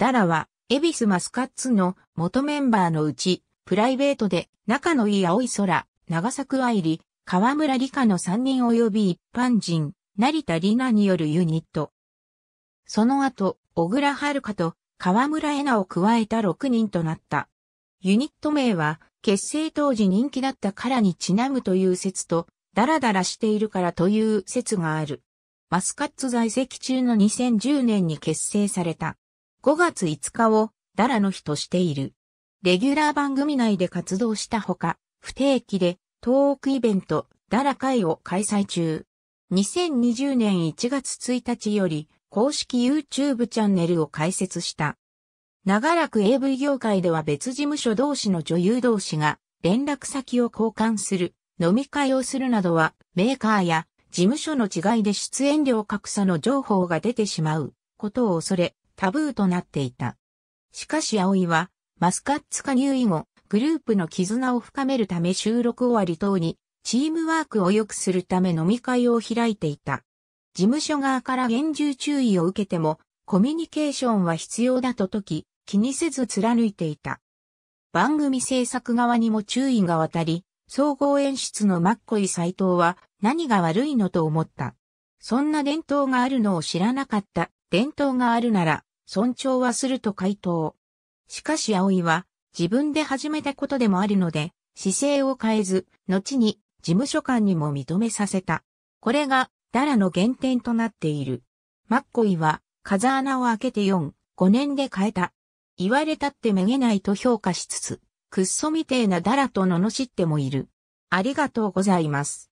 ダラは、エビスマスカッツの元メンバーのうち、プライベートで仲のいい青い空、長作愛理、河村理香の3人及び一般人、成田里奈によるユニット。その後、小倉遥と河村恵奈を加えた6人となった。ユニット名は、結成当時人気だったからにちなむという説と、ダラダラしているからという説がある。マスカッツ在籍中の2010年に結成された。5月5日をダラの日としている。レギュラー番組内で活動したほか、不定期でトークイベントダラ会を開催中。2020年1月1日より公式 YouTube チャンネルを開設した。長らく AV 業界では別事務所同士の女優同士が連絡先を交換する飲み会をするなどはメーカーや事務所の違いで出演料格差の情報が出てしまうことを恐れタブーとなっていた。しかし葵はマスカッツ加入以後グループの絆を深めるため収録終わり等にチームワークを良くするため飲み会を開いていた。事務所側から厳重注意を受けてもコミュニケーションは必要だと時気にせず貫いていた。番組制作側にも注意が渡り、総合演出のマッコイ斎藤は何が悪いのと思った。そんな伝統があるのを知らなかった。伝統があるなら尊重はすると回答。しかし葵は自分で始めたことでもあるので姿勢を変えず、後に事務所間にも認めさせた。これがダラの原点となっている。マッコイは風穴を開けて4、5年で変えた。言われたってめげないと評価しつつ、くっそみてえなダラと罵ってもいる。ありがとうございます。